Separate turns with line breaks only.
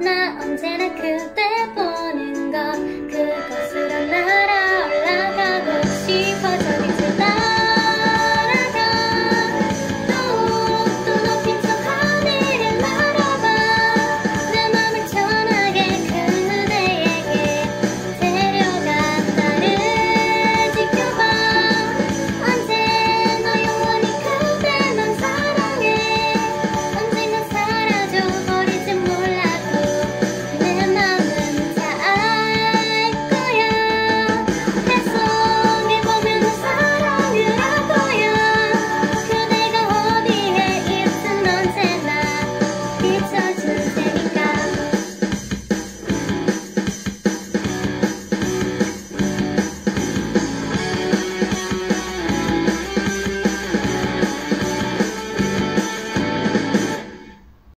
나 언제나 그대 보는 것 나를